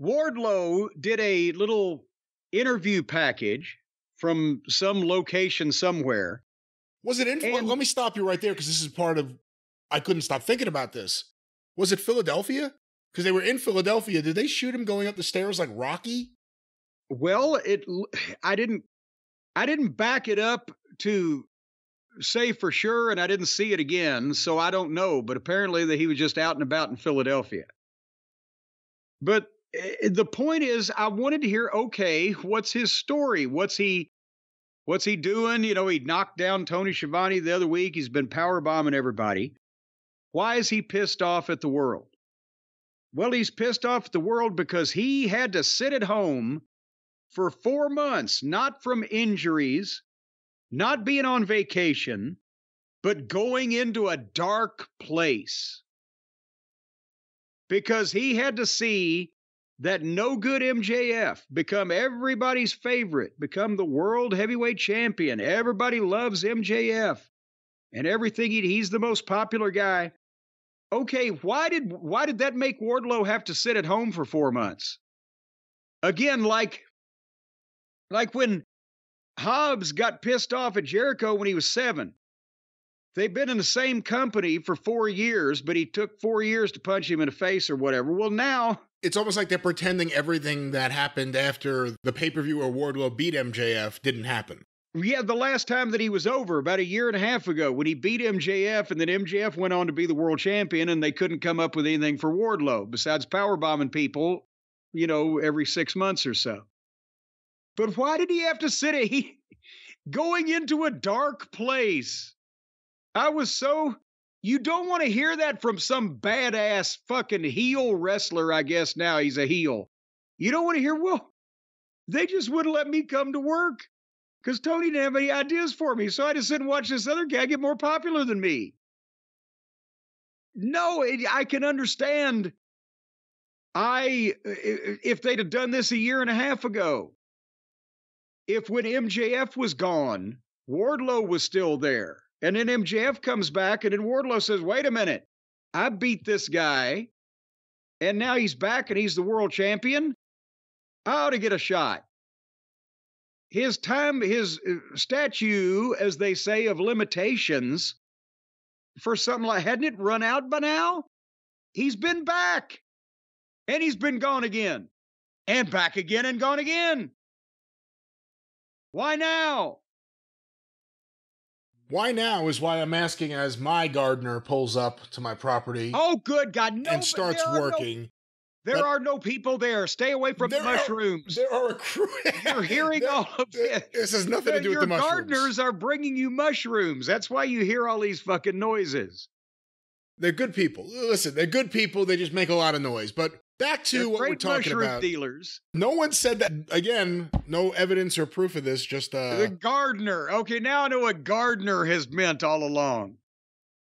Wardlow did a little interview package from some location somewhere. Was it in? And- let me stop you right there because this is part of. I couldn't stop thinking about this. Was it Philadelphia? Because they were in Philadelphia. Did they shoot him going up the stairs like Rocky? Well, it I didn't I didn't back it up to say for sure and I didn't see it again, so I don't know, but apparently that he was just out and about in Philadelphia. But Eh, the point is I wanted to hear okay, what's his story? What's he what's he doing? You know, he knocked down Tony Schiavone the other week. He's been power bombing everybody. Why is he pissed off at the world? Well, he's pissed off at the world because he had to sit at home for four months, not from injuries, not being on vacation, but going into a dark place. Because he had to see that no good MJF become everybody's favorite, become the world heavyweight champion. Everybody loves MJF and everything. He, he's the most popular guy. Okay, why did why did that make Wardlow have to sit at home for four months? Again, like like when Hobbs got pissed off at Jericho when he was seven. They've been in the same company for four years, but he took four years to punch him in the face or whatever. Well, now, It's almost like they're pretending everything that happened after the pay per view where Wardlow beat MJF didn't happen. yeah, the last time that he was over, about a year and a half ago, when he beat MJF, and then MJF went on to be the world champion, and they couldn't come up with anything for Wardlow besides power bombing people, you know, every six months or so. But why did he have to sit he, going into a dark place? I was so. You don't want to hear that from some badass fucking heel wrestler, I guess now he's a heel. You don't want to hear, well, they just wouldn't let me come to work because Tony didn't have any ideas for me. So I just sit and watch this other guy get more popular than me. No, it, I can understand. I if they'd have done this a year and a half ago, if when MJF was gone, Wardlow was still there, and then MJF comes back, and then Wardlow says, "Wait a minute, I beat this guy, and now he's back, and he's the world champion. I ought to get a shot." his time, his uh, statue, as they say, of limitations for something like, hadn't it run out by now? He's been back and he's been gone again and back again and gone again. Why now? Why now is why I'm asking as my gardener pulls up to my property Oh, good God. No, and starts there are no- working. there but- are no people there. Stay away from There the are- mushrooms. There are a crew. You're hearing There- all of this. This has nothing to do with the mushrooms. gardeners are bringing you mushrooms. That's why you hear all these fucking noises. They're good people. Listen, they're good people. They just make a lot of noise. But back to They're what we're talking about. dealers. No one said that. Again, no evidence or proof of this. Just the uh, gardener. Okay, now I know what gardener has meant all along.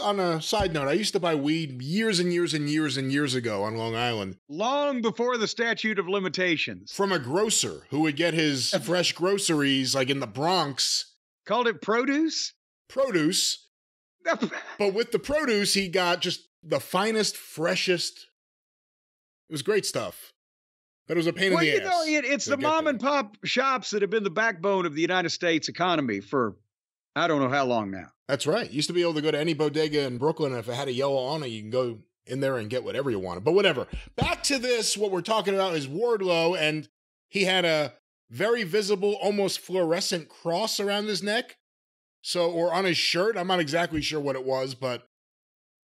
on a side note, I used to buy weed years and years and years and years ago on Long Island Long before the statute of limitations. from a grocer who would get his fresh groceries like in the Bronx Called it produce? produce. But with the produce, he got just the finest, freshest. It was great stuff. But it was a pain well, in the ass. Well, you know, it, it's the mom there. and pop shops that have been the backbone of the United States economy for I don't know how long now. That's right. Used to be able to go to any bodega in Brooklyn, and if it had a yellow on it, you can go in there and get whatever you wanted. But whatever. Back to this. What we're talking about is Wardlow, and he had a very visible, almost fluorescent cross around his neck. So, or on his shirt. I'm not exactly sure what it was, but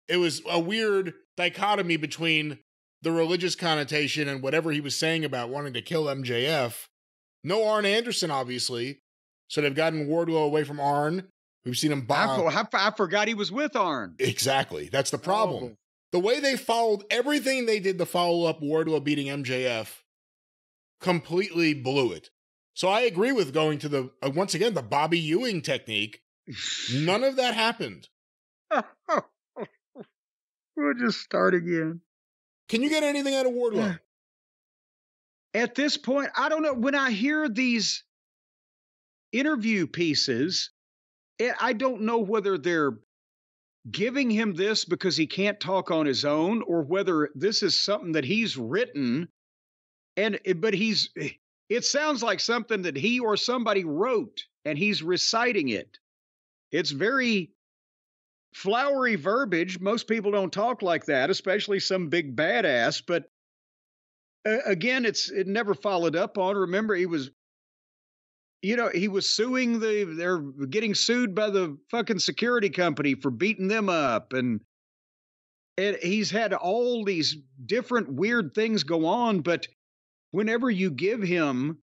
it was a weird dichotomy between the religious connotation and whatever he was saying about wanting to kill MJF. No Arn Anderson, obviously. So they've gotten Wardlow away from Arn. We've seen him I, bomb. for- I, I forgot he was with Arn. Exactly. That's the problem. Oh. The way they followed everything they did to follow up Wardlow beating MJF completely blew it. So I agree with going to the, uh, once again, the Bobby Ewing technique. None of that happened. we'll just start again. Can you get anything out of Wardlow? At this point, I don't know. When I hear these interview pieces, it, I don't know whether they're giving him this because he can't talk on his own or whether this is something that he's written and eh, but he's eh, it sounds like something that he or somebody wrote and he's reciting it. It's very flowery verbiage. Most people don't talk like that, especially some big badass. But uh, again, it's it never followed up on. Remember, he was, you know, he was suing the. They're getting sued by the fucking security company for beating them up, and and he's had all these different weird things go on. But whenever you give him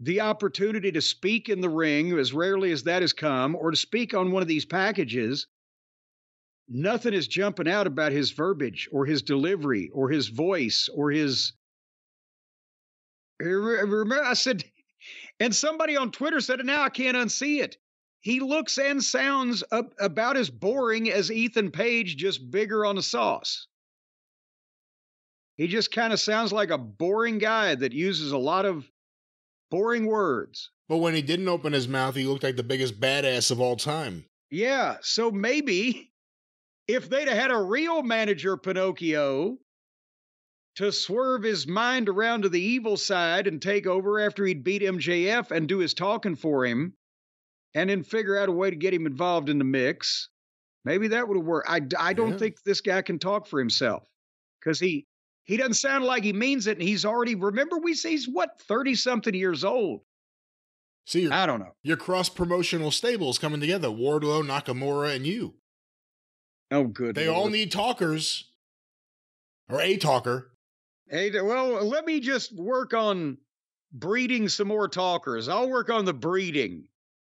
the opportunity to speak in the ring, as rarely as that has come, or to speak on one of these packages, nothing is jumping out about his verbiage or his delivery or his voice or his. Remember, I said, and somebody on Twitter said, it now I can't unsee it. He looks and sounds about as boring as Ethan Page, just bigger on the sauce. He just kind of sounds like a boring guy that uses a lot of boring words. But when he didn't open his mouth, he looked like the biggest badass of all time. Yeah, so maybe if they'd have had a real manager Pinocchio to swerve his mind around to the evil side and take over after he'd beat MJF and do his talking for him, and then figure out a way to get him involved in the mix, maybe that would have worked. I, I don't yeah. think this guy can talk for himself because he he doesn't sound like he means it, and he's already remember we say he's what thirty something years old. See, I don't know. Your cross promotional stables coming together: Wardlow, Nakamura, and you. Oh, good. They Lord. all need talkers, or a talker. Hey, well, let me just work on breeding some more talkers. I'll work on the breeding.